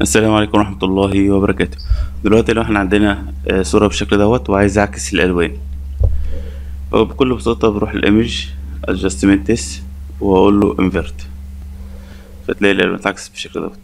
السلام عليكم ورحمة الله وبركاته. دلوقتي لو إحنا عندنا آه، صورة بالشكل دوت وعايز اعكس الألوان. بكل بساطة بروح الايمج adjustment وأقول له invert. فتلاقي الألوان اتعكست بالشكل دوت.